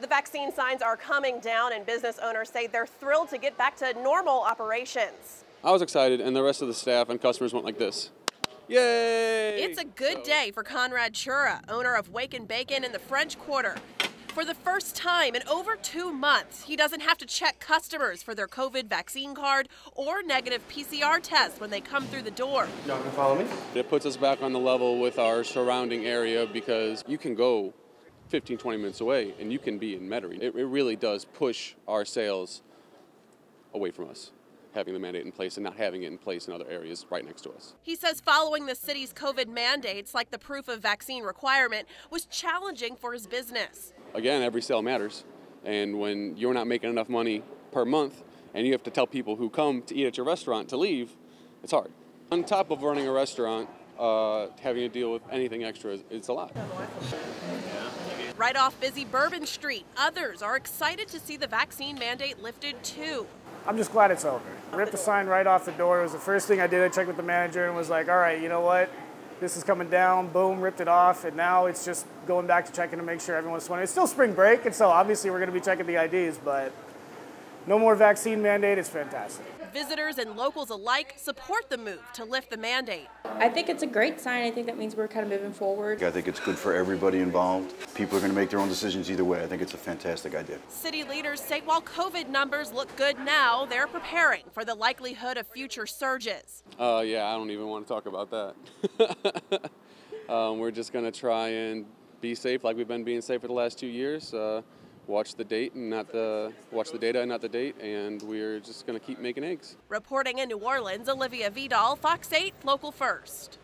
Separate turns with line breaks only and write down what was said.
The vaccine signs are coming down, and business owners say they're thrilled to get back to normal operations.
I was excited, and the rest of the staff and customers went like this. Yay!
It's a good day for Conrad Chura, owner of Wakin' Bakin' in the French Quarter. For the first time in over two months, he doesn't have to check customers for their COVID vaccine card or negative PCR test when they come through the door.
Y'all can follow me.
It puts us back on the level with our surrounding area because you can go 15, 20 minutes away and you can be in Metairie. It, it really does push our sales away from us having the mandate in place and not having it in place in other areas right next to us.
He says following the city's COVID mandates, like the proof of vaccine requirement, was challenging for his business.
Again, every sale matters. And when you're not making enough money per month and you have to tell people who come to eat at your restaurant to leave, it's hard. On top of running a restaurant, uh, having to deal with anything extra is it's a lot.
Right off busy Bourbon Street, others are excited to see the vaccine mandate lifted too.
I'm just glad it's over. Ripped the sign right off the door. It was the first thing I did. I checked with the manager and was like, all right, you know what? This is coming down. Boom, ripped it off. And now it's just going back to checking to make sure everyone's 20. It's still spring break, and so obviously we're going to be checking the IDs, but no more vaccine mandate. It's fantastic.
Visitors and locals alike support the move to lift the mandate.
I think it's a great sign. I think that means we're kind of moving forward.
I think it's good for everybody involved. People are going to make their own decisions either way. I think it's a fantastic idea.
City leaders say while COVID numbers look good now, they're preparing for the likelihood of future surges.
Uh, yeah, I don't even want to talk about that. um, we're just going to try and be safe like we've been being safe for the last two years. Uh, watch the date and not the watch the data and not the date and we're just going to keep making eggs.
Reporting in new orleans olivia vidal fox 8 local first